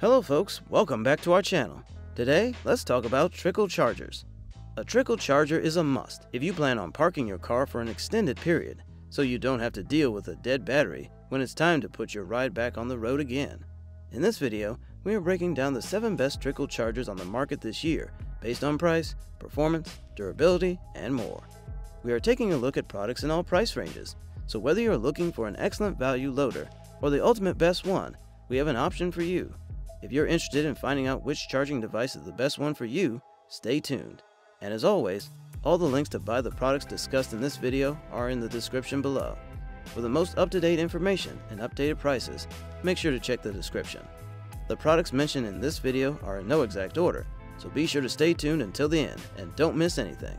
Hello folks, welcome back to our channel. Today, let's talk about trickle chargers. A trickle charger is a must if you plan on parking your car for an extended period, so you don't have to deal with a dead battery when it's time to put your ride back on the road again. In this video, we are breaking down the 7 best trickle chargers on the market this year based on price, performance, durability, and more. We are taking a look at products in all price ranges, so whether you're looking for an excellent value loader or the ultimate best one, we have an option for you. If you're interested in finding out which charging device is the best one for you, stay tuned. And as always, all the links to buy the products discussed in this video are in the description below. For the most up-to-date information and updated prices, make sure to check the description. The products mentioned in this video are in no exact order, so be sure to stay tuned until the end and don't miss anything.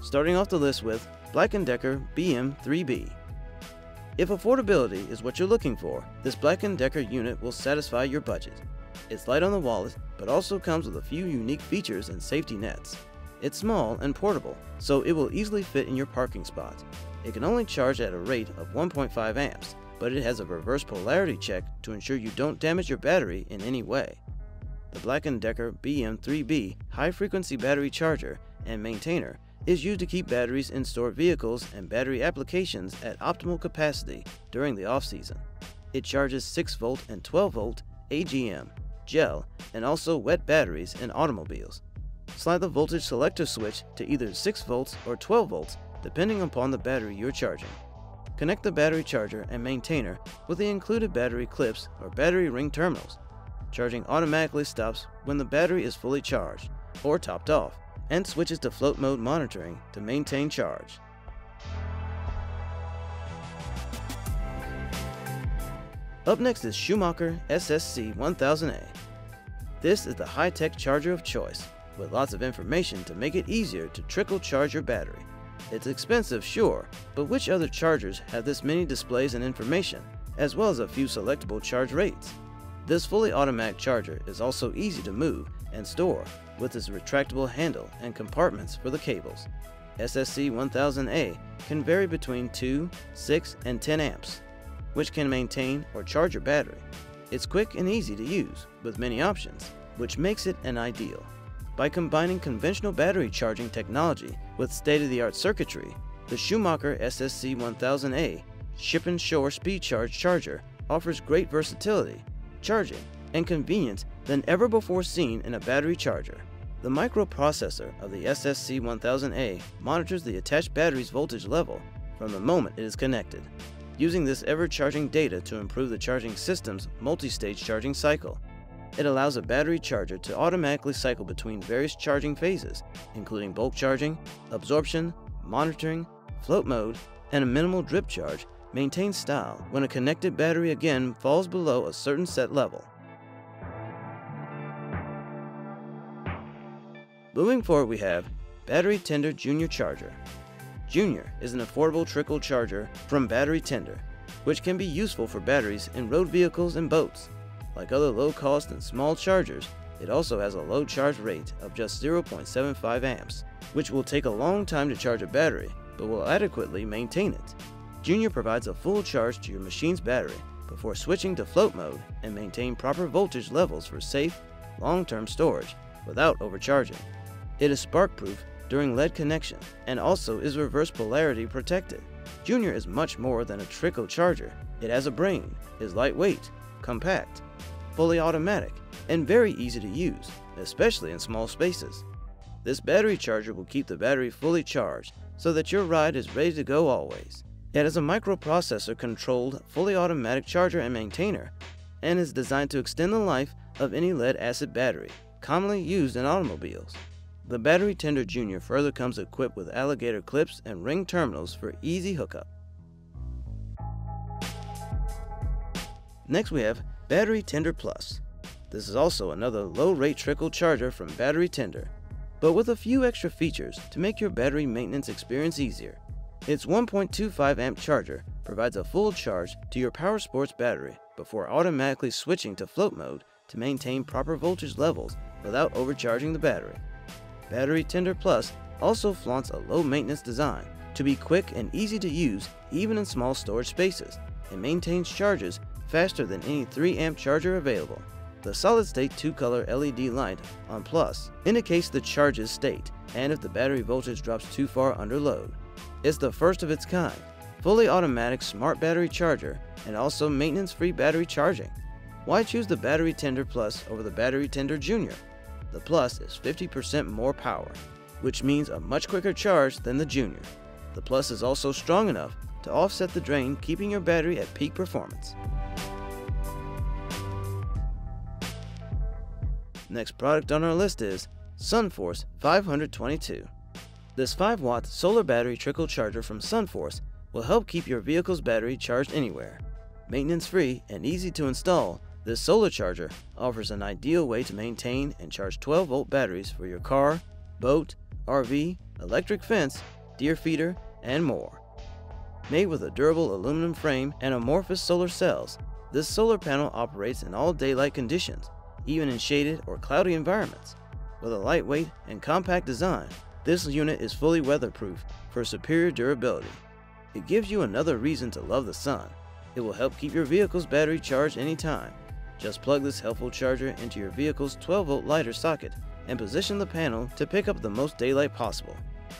Starting off the list with Black & Decker BM3B. If affordability is what you're looking for, this Black & Decker unit will satisfy your budget. It's light on the wallet, but also comes with a few unique features and safety nets. It's small and portable, so it will easily fit in your parking spot. It can only charge at a rate of 1.5 amps, but it has a reverse polarity check to ensure you don't damage your battery in any way. The Black & Decker BM3B high-frequency battery charger and maintainer is used to keep batteries in stored vehicles and battery applications at optimal capacity during the off-season. It charges 6 volt and 12 volt AGM, gel, and also wet batteries in automobiles. Slide the voltage selector switch to either 6 volts or 12 volts depending upon the battery you're charging. Connect the battery charger and maintainer with the included battery clips or battery ring terminals. Charging automatically stops when the battery is fully charged or topped off and switches to float mode monitoring to maintain charge. Up next is Schumacher SSC 1000A. This is the high-tech charger of choice, with lots of information to make it easier to trickle charge your battery. It's expensive, sure, but which other chargers have this many displays and information, as well as a few selectable charge rates? This fully automatic charger is also easy to move and store with its retractable handle and compartments for the cables. SSC 1000A can vary between 2, 6, and 10 amps, which can maintain or charge your battery. It's quick and easy to use, with many options, which makes it an ideal. By combining conventional battery charging technology with state-of-the-art circuitry, the Schumacher SSC 1000A Ship and Shore Speed Charge Charger offers great versatility, charging, and convenience than ever before seen in a battery charger. The microprocessor of the SSC 1000A monitors the attached battery's voltage level from the moment it is connected, using this ever-charging data to improve the charging system's multi-stage charging cycle. It allows a battery charger to automatically cycle between various charging phases, including bulk charging, absorption, monitoring, float mode, and a minimal drip charge maintain style when a connected battery again falls below a certain set level. Moving forward we have Battery Tender Junior Charger. Junior is an affordable trickle charger from Battery Tender, which can be useful for batteries in road vehicles and boats. Like other low-cost and small chargers, it also has a low charge rate of just 0.75 amps, which will take a long time to charge a battery, but will adequately maintain it. Junior provides a full charge to your machine's battery before switching to float mode and maintain proper voltage levels for safe, long-term storage without overcharging. It is spark-proof during lead connection and also is reverse polarity protected. Junior is much more than a trickle charger. It has a brain, is lightweight, compact, fully automatic, and very easy to use, especially in small spaces. This battery charger will keep the battery fully charged so that your ride is ready to go always. It has a microprocessor controlled fully automatic charger and maintainer and is designed to extend the life of any lead acid battery commonly used in automobiles. The Battery Tender Junior further comes equipped with alligator clips and ring terminals for easy hookup. Next we have Battery Tender Plus. This is also another low-rate trickle charger from Battery Tender, but with a few extra features to make your battery maintenance experience easier. Its 1.25 amp charger provides a full charge to your Power Sports battery before automatically switching to float mode to maintain proper voltage levels without overcharging the battery. Battery Tender Plus also flaunts a low maintenance design to be quick and easy to use even in small storage spaces. It maintains charges faster than any 3 amp charger available. The solid state 2 color LED light on plus indicates the charge's state and if the battery voltage drops too far under load. It's the first of its kind, fully automatic smart battery charger and also maintenance free battery charging. Why choose the Battery Tender Plus over the Battery Tender Junior? The Plus is 50% more power, which means a much quicker charge than the Junior. The Plus is also strong enough to offset the drain, keeping your battery at peak performance. Next product on our list is SunForce 522. This 5 watt solar battery trickle charger from SunForce will help keep your vehicle's battery charged anywhere. Maintenance free and easy to install, this solar charger offers an ideal way to maintain and charge 12 volt batteries for your car, boat, RV, electric fence, deer feeder, and more. Made with a durable aluminum frame and amorphous solar cells, this solar panel operates in all daylight conditions, even in shaded or cloudy environments. With a lightweight and compact design, this unit is fully weatherproof for superior durability. It gives you another reason to love the sun. It will help keep your vehicle's battery charged anytime. Just plug this helpful charger into your vehicle's 12 volt lighter socket and position the panel to pick up the most daylight possible.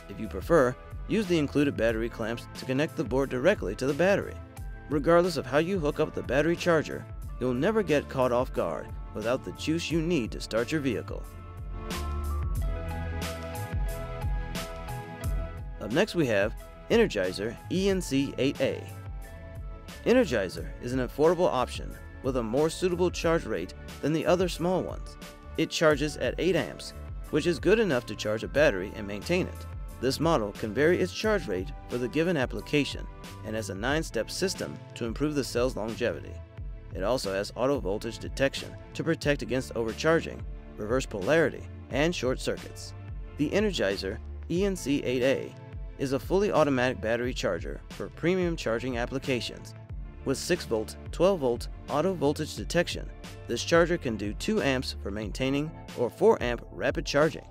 If you prefer, use the included battery clamps to connect the board directly to the battery. Regardless of how you hook up the battery charger, you'll never get caught off guard without the juice you need to start your vehicle. Next we have Energizer ENC8A. Energizer is an affordable option with a more suitable charge rate than the other small ones. It charges at 8 amps, which is good enough to charge a battery and maintain it. This model can vary its charge rate for the given application and has a 9-step system to improve the cell's longevity. It also has auto voltage detection to protect against overcharging, reverse polarity, and short circuits. The Energizer ENC8A is a fully automatic battery charger for premium charging applications. With 6 volt, 12 volt auto voltage detection, this charger can do 2 amps for maintaining or 4 amp rapid charging.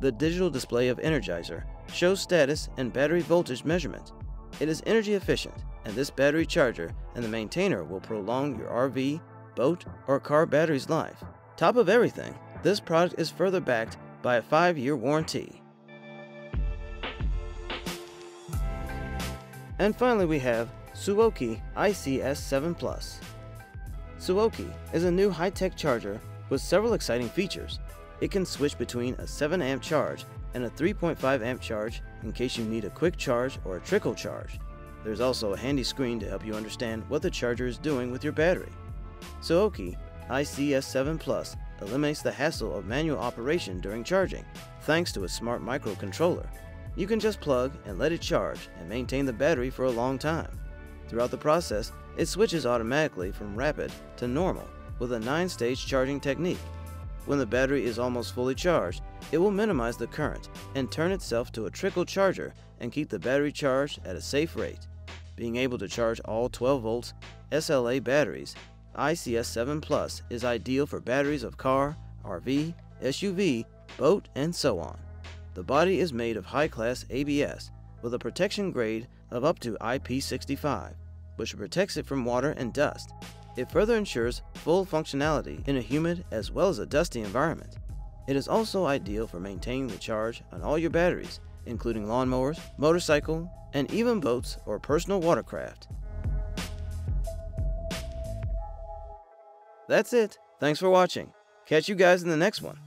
The digital display of Energizer shows status and battery voltage measurement. It is energy efficient, and this battery charger and the maintainer will prolong your RV, boat, or car battery's life. Top of everything, this product is further backed by a 5 year warranty. And finally, we have SUAOKI ICS7 Plus. SUAOKI is a new high-tech charger with several exciting features. It can switch between a 7 amp charge and a 3.5 amp charge in case you need a quick charge or a trickle charge. There's also a handy screen to help you understand what the charger is doing with your battery. SUAOKI ICS7 Plus eliminates the hassle of manual operation during charging, thanks to a smart microcontroller you can just plug and let it charge and maintain the battery for a long time. Throughout the process, it switches automatically from rapid to normal with a 9-stage charging technique. When the battery is almost fully charged, it will minimize the current and turn itself to a trickle charger and keep the battery charged at a safe rate. Being able to charge all 12 volts SLA batteries, ICS7 Plus is ideal for batteries of car, RV, SUV, boat, and so on. The body is made of high-class ABS with a protection grade of up to IP65, which protects it from water and dust. It further ensures full functionality in a humid as well as a dusty environment. It is also ideal for maintaining the charge on all your batteries, including lawnmowers, motorcycle, and even boats or personal watercraft. That's it. Thanks for watching. Catch you guys in the next one.